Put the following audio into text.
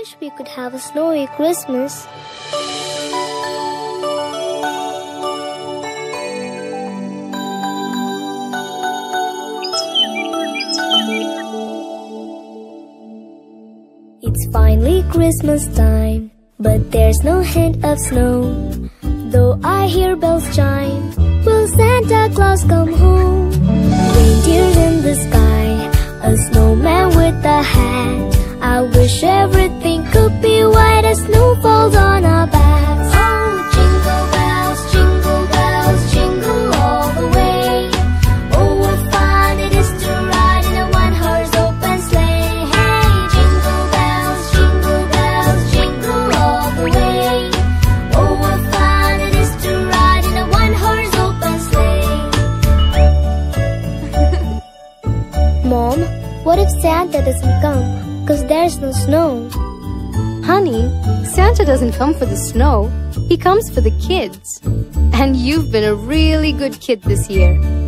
wish we could have a snowy Christmas. It's finally Christmas time, but there's no hint of snow. Though I hear bells chime, will Santa Claus come home? A snowman with a hat. I wish everything could be white as snow falls on our backs. Oh, jingle bells, jingle bells, jingle all the way. Oh, what fun it is to ride in a one-horse open sleigh. Hey, jingle bells, jingle bells, jingle all the way. Oh, what fun it is to ride in a one-horse open sleigh. Mom, what if Santa doesn't come? Cause there's no snow. Honey, Santa doesn't come for the snow. He comes for the kids. And you've been a really good kid this year.